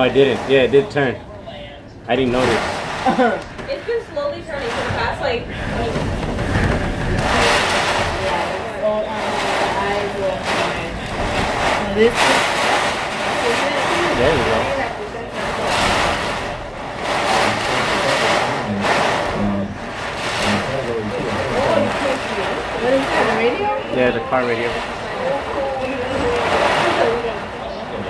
Oh, I didn't. Yeah, it did turn. I didn't notice. It's been slowly turning for the past like. Oh, eyes will This There you go. What is that, a radio? Yeah, the car radio.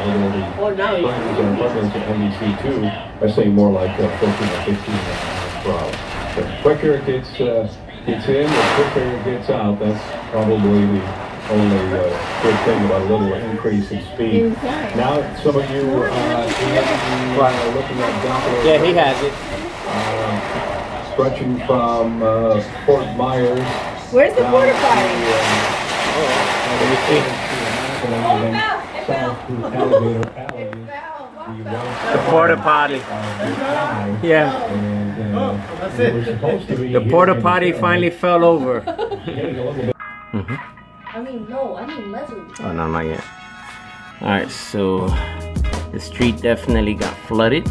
Oh, now you. Apartments at NBC2 are saying more like uh, 14 or 15 miles per hour. The quicker it gets, uh, gets in, the quicker it gets out. That's probably the only uh, good thing about a little increase in speed. Inside. Now, some of you uh, uh, looking at Buffalo. Yeah, he has it. uh, stretching from uh, Fort Myers. Where's the down porta to, potty? uh, Let me see. and then south to Alligator Alley. The porta potty. Yeah. And, uh, we were supposed to be The porta potty finally fell over. getting a little bit I mean, no, I mean Leslie. Oh, no, not yet. Alright, so the street definitely got flooded.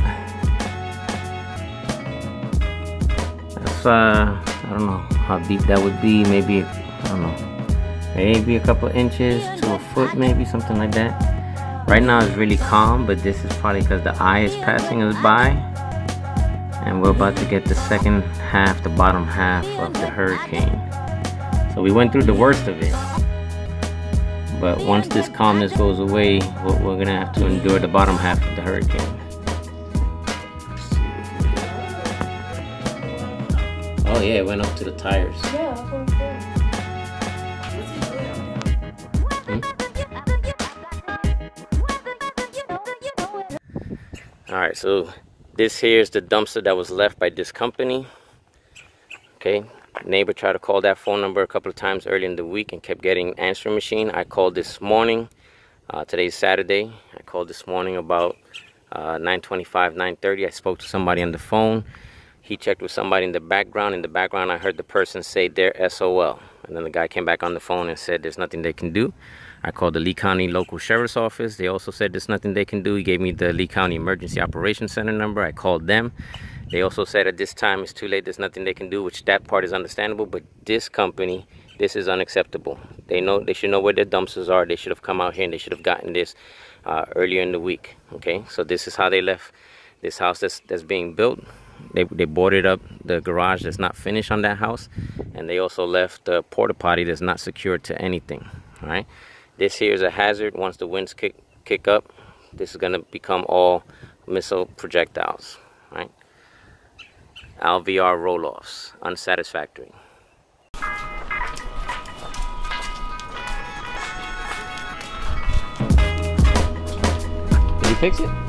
That's, uh, I don't know how deep that would be. Maybe, I don't know, maybe a couple inches to a foot, maybe something like that. Right now it's really calm, but this is probably because the eye is passing us by. And we're about to get the second half, the bottom half of the hurricane. So we went through the worst of it. But once this calmness goes away, we're, gonna have to endure the bottom half of the hurricane. Oh yeah, it went up to the tires. Yeah, Alright, so this here is the dumpster that was left by this company. Okay, neighbor tried to call that phone number a couple of times early in the week and kept getting answering machine. I called this morning. Uh, today's Saturday. I called this morning about uh, 9:25, 9:30. I spoke to somebody on the phone. He checked with somebody in the background. In the background, I heard the person say they're SOL, and then the guy came back on the phone and said there's nothing they can do. I called the Lee County local sheriff's office. They also said there's nothing they can do. He gave me the Lee County Emergency Operations Center number. I called them. They also said at this time it's too late. There's nothing they can do, which that part is understandable. But this company, this is unacceptable. They know they should know where their dumpsters are. They should have come out here and they should have gotten this uh, earlier in the week. Okay, so this is how they left this house that's that's being built. They they boarded up the garage that's not finished on that house, and they also left the porta potty that's not secured to anything. All right, this here is a hazard. Once the winds kick kick up, this is gonna become all missile projectiles. Right. LVR roll-offs, unsatisfactory. Did you fix it?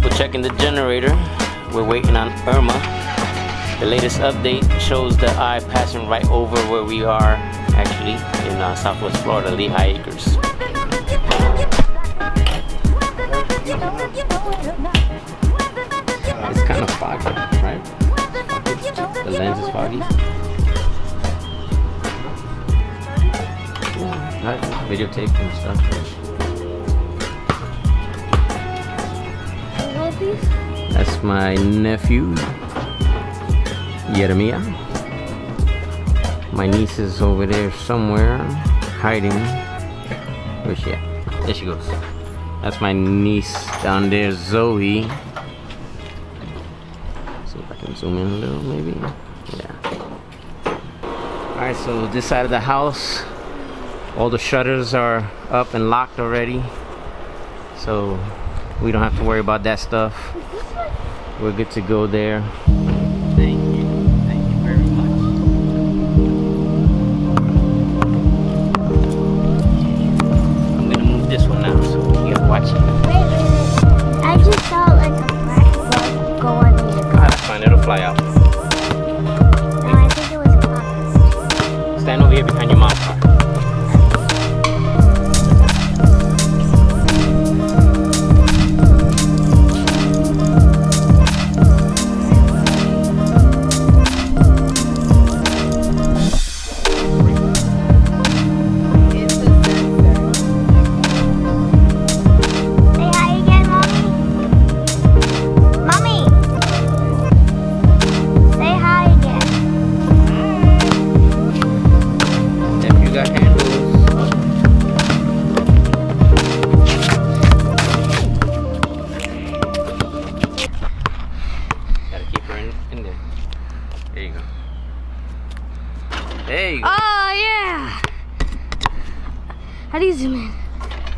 Double checking the generator. We're waiting on Irma. The latest update shows the eye passing right over where we are actually in uh, Southwest Florida, Lehigh Acres. It's kind of foggy, right? The lens is foggy. And stuff. That's my nephew, Jeremiah. My niece is over there somewhere, hiding. Where's she at? There she goes. That's my niece down there, Zoe. See if I can zoom in a little, maybe. Yeah. Alright, so this side of the house, all the shutters are up and locked already. So we don't have to worry about that stuff. We're good to go there. Thank you.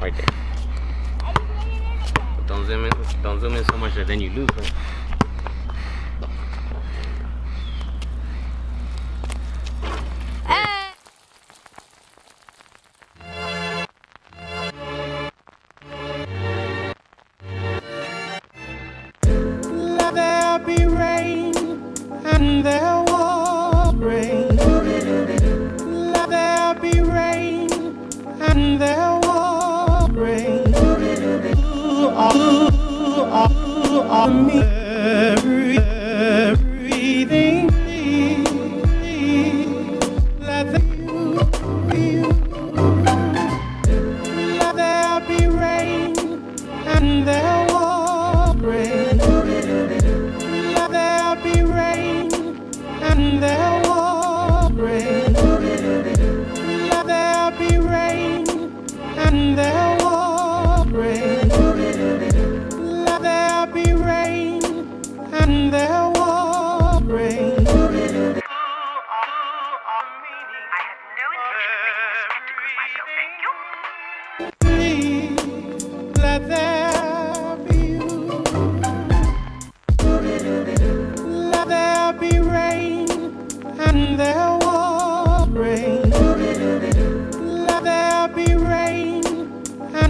Right there. But don't zoom in. Don't zoom in so much that then you lose. Me. Every, everything. Let there let there be rain, and there was rain. Let there be rain, and there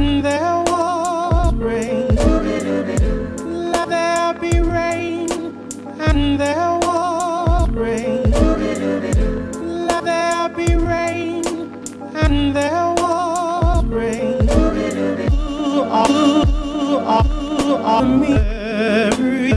and there rain. Let there be rain, and there was rain. Let there be rain, ah, ah, ah. Every,